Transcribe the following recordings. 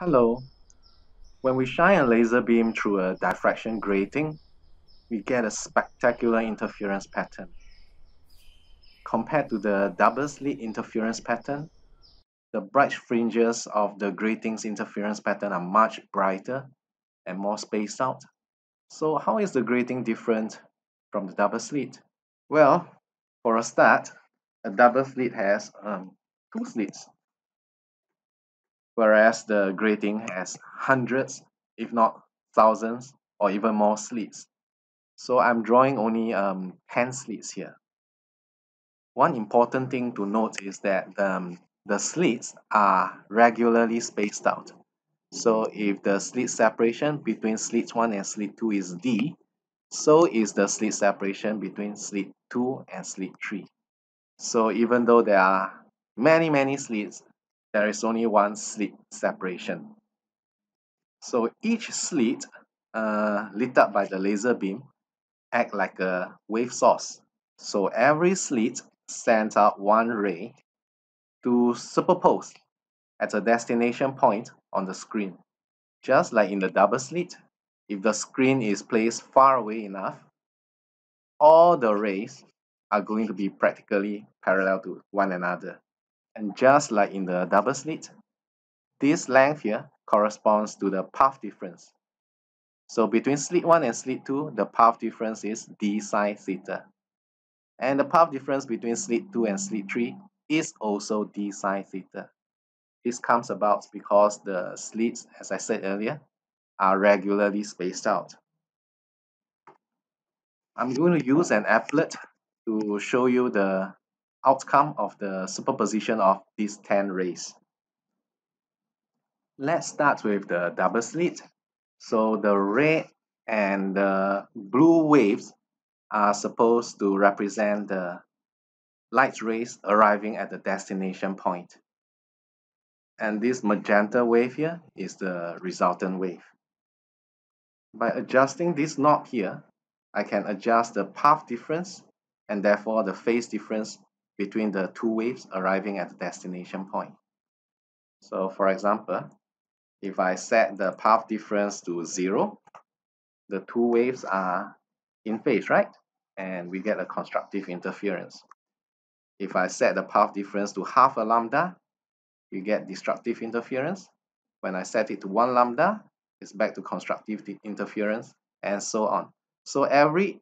Hello. When we shine a laser beam through a diffraction grating, we get a spectacular interference pattern. Compared to the double slit interference pattern, the bright fringes of the grating's interference pattern are much brighter and more spaced out. So how is the grating different from the double slit? Well, for a start, a double slit has um, two slits whereas the grating has hundreds, if not thousands, or even more slits. So I'm drawing only um, 10 slits here. One important thing to note is that um, the slits are regularly spaced out. So if the slit separation between slit 1 and slit 2 is D, so is the slit separation between slit 2 and slit 3. So even though there are many, many slits, there is only one slit separation. So each slit uh, lit up by the laser beam act like a wave source. So every slit sends out one ray to superpose at a destination point on the screen. Just like in the double slit, if the screen is placed far away enough, all the rays are going to be practically parallel to one another. And just like in the double slit, this length here corresponds to the path difference. So between slit 1 and slit 2, the path difference is d sine theta. And the path difference between slit 2 and slit 3 is also d sine theta. This comes about because the slits, as I said earlier, are regularly spaced out. I'm going to use an applet to show you the outcome of the superposition of these 10 rays. Let's start with the double slit. So the red and the blue waves are supposed to represent the light rays arriving at the destination point. And this magenta wave here is the resultant wave. By adjusting this knob here, I can adjust the path difference and therefore the phase difference between the two waves arriving at the destination point. So for example, if I set the path difference to zero, the two waves are in phase, right? And we get a constructive interference. If I set the path difference to half a lambda, you get destructive interference. When I set it to one lambda, it's back to constructive interference, and so on. So every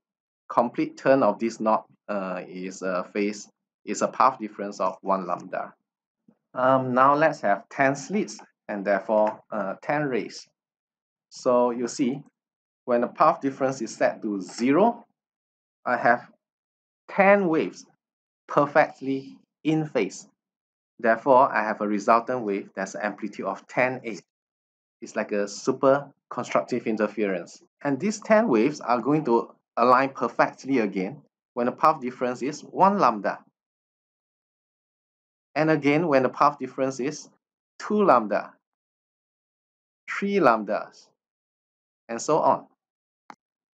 complete turn of this knob uh, is a phase is a path difference of 1 lambda. Um, now let's have 10 slits and therefore uh, 10 rays. So you see, when the path difference is set to 0, I have 10 waves perfectly in phase. Therefore, I have a resultant wave that's an amplitude of 10A. It's like a super constructive interference. And these 10 waves are going to align perfectly again when the path difference is 1 lambda. And again, when the path difference is 2 lambda, 3 lambdas, and so on.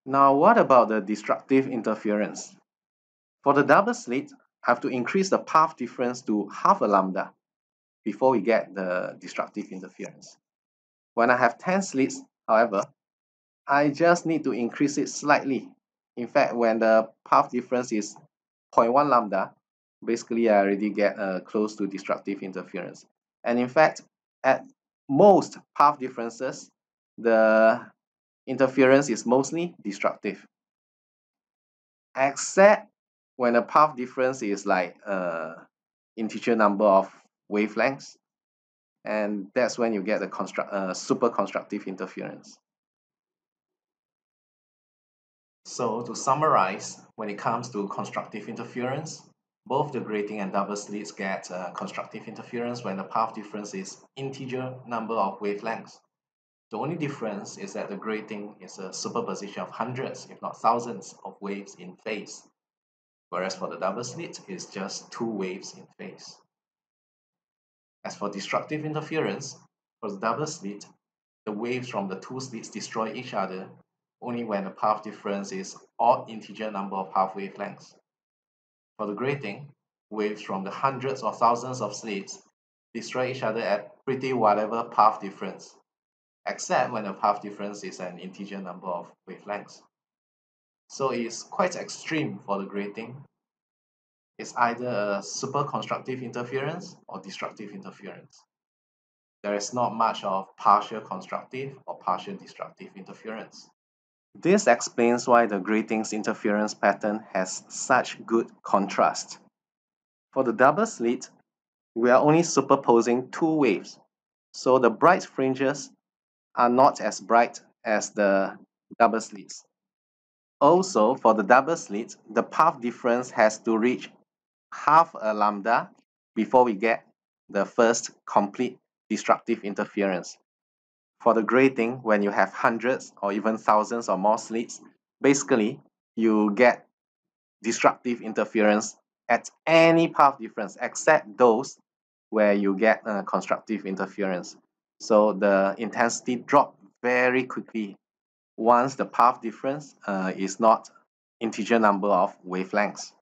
Now, what about the destructive interference? For the double slit, I have to increase the path difference to half a lambda before we get the destructive interference. When I have 10 slits, however, I just need to increase it slightly. In fact, when the path difference is 0.1 lambda, basically I already get uh, close to destructive interference. And in fact, at most path differences, the interference is mostly destructive. Except when a path difference is like uh, integer number of wavelengths, and that's when you get the construct, uh, super constructive interference. So to summarize, when it comes to constructive interference, both the grating and double slits get uh, constructive interference when the path difference is integer number of wavelengths. The only difference is that the grating is a superposition of hundreds, if not thousands, of waves in phase, whereas for the double slit, it's just two waves in phase. As for destructive interference, for the double slit, the waves from the two slits destroy each other only when the path difference is odd integer number of half wavelengths. For the grating, waves from the hundreds or thousands of slits destroy each other at pretty whatever path difference, except when the path difference is an integer number of wavelengths. So it's quite extreme for the grating. It's either a super constructive interference or destructive interference. There is not much of partial constructive or partial destructive interference. This explains why the grating's interference pattern has such good contrast. For the double slit, we are only superposing two waves, so the bright fringes are not as bright as the double slits. Also, for the double slit, the path difference has to reach half a lambda before we get the first complete destructive interference. For the grating, when you have hundreds or even thousands or more slits, basically you get destructive interference at any path difference except those where you get a constructive interference. So the intensity drop very quickly once the path difference uh, is not integer number of wavelengths.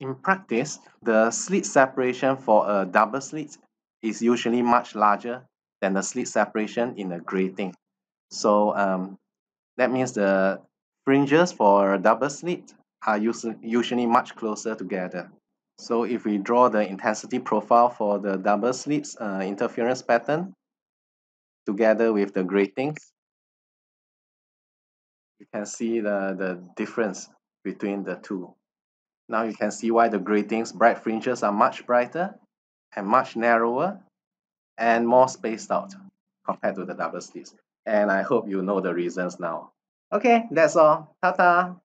In practice, the slit separation for a double slit is usually much larger than the slit separation in a grating. So um, that means the fringes for a double slit are usually much closer together. So if we draw the intensity profile for the double slits uh, interference pattern together with the gratings, you can see the, the difference between the two. Now you can see why the gratings bright fringes are much brighter and much narrower and more spaced out compared to the double slits. And I hope you know the reasons now. Okay, that's all. Ta-ta!